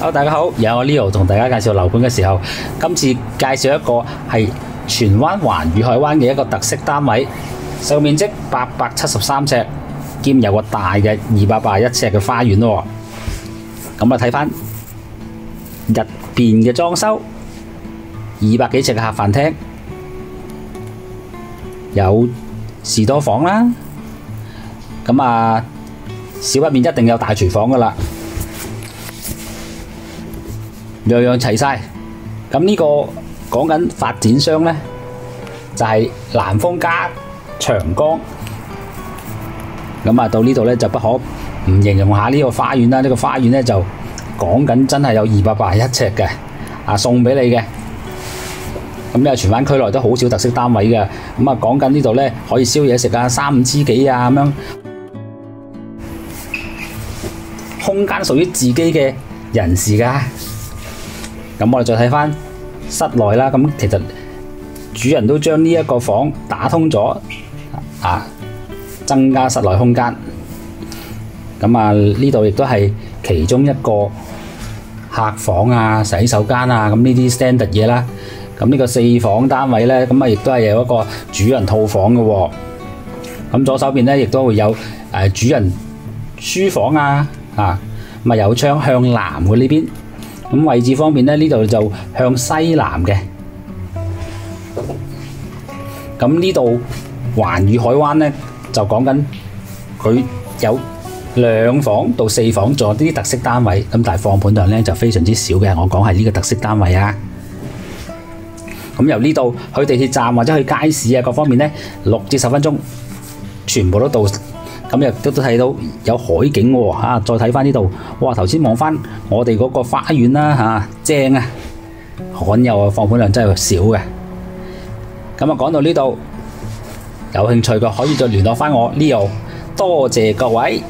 好大家好，有我 Leo 同大家介紹樓盤嘅時候，今次介紹一個係荃灣環宇海灣嘅一個特色單位，實用面積八百七十三尺，兼有個大嘅二百八十一尺嘅花園咯。咁啊，睇翻入邊嘅裝修，二百幾尺嘅客飯廳，有士多房啦。咁啊，少不免一定有大廚房噶啦。樣樣齊晒，咁呢個講緊發展商呢，就係南豐加長江，咁啊到呢度呢，就不可唔形容下呢個花園啦。呢個花園呢，就講緊真係有二百八十一尺嘅，啊送俾你嘅。咁呢個荃灣區內都好少特色單位嘅，咁啊講緊呢度呢，可以燒嘢食啊，三五知己啊咁樣，空間屬於自己嘅人士㗎。咁我哋再睇翻室內啦，咁其實主人都將呢一個房打通咗，啊，增加室內空間。咁啊，呢度亦都係其中一個客房啊、洗手間啊，咁呢啲 standard 嘢啦。咁呢個四房單位呢，咁啊亦都係有一個主人套房嘅喎。咁左手邊呢，亦都會有誒主人書房啊，啊，咁啊有窗向南嘅呢邊。咁位置方面呢，呢度就向西南嘅。咁呢度環宇海灣呢，就講緊佢有兩房到四房，仲有啲特色單位。咁但係放盤量呢，就非常之少嘅。我講係呢個特色單位啊。咁由呢度去地鐵站或者去街市啊，各方面呢，六至十分鐘，全部都到。咁亦都都睇到有海景喎、啊、再睇翻呢度，哇！頭先望翻我哋嗰個花園啦嚇，正啊，罕有啊，放盤量真係少嘅。咁啊，講到呢度，有興趣嘅可以再聯絡翻我 Leo，多謝各位。